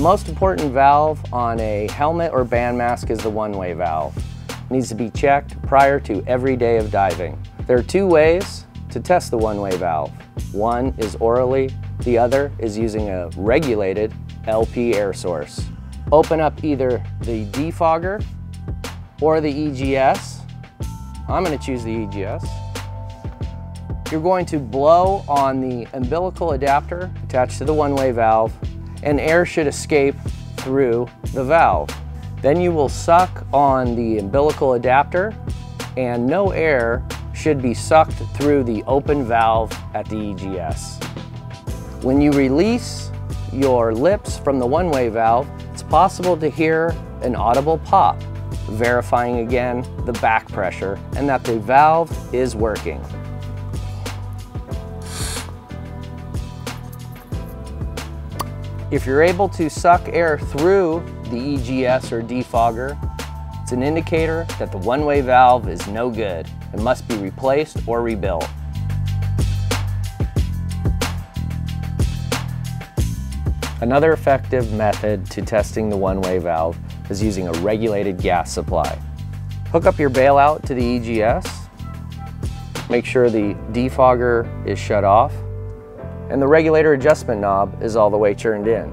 most important valve on a helmet or band mask is the one-way valve. It needs to be checked prior to every day of diving. There are two ways to test the one-way valve. One is orally, the other is using a regulated LP air source. Open up either the defogger or the EGS. I'm going to choose the EGS. You're going to blow on the umbilical adapter attached to the one-way valve and air should escape through the valve. Then you will suck on the umbilical adapter and no air should be sucked through the open valve at the EGS. When you release your lips from the one-way valve, it's possible to hear an audible pop, verifying again the back pressure and that the valve is working. If you're able to suck air through the EGS or defogger, it's an indicator that the one-way valve is no good and must be replaced or rebuilt. Another effective method to testing the one-way valve is using a regulated gas supply. Hook up your bailout to the EGS, make sure the defogger is shut off, and the regulator adjustment knob is all the way turned in.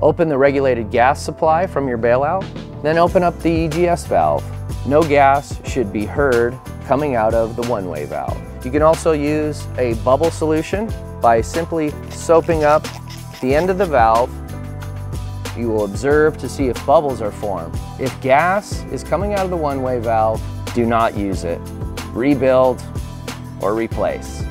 Open the regulated gas supply from your bailout, then open up the EGS valve. No gas should be heard coming out of the one-way valve. You can also use a bubble solution by simply soaping up the end of the valve. You will observe to see if bubbles are formed. If gas is coming out of the one-way valve, do not use it. Rebuild or replace.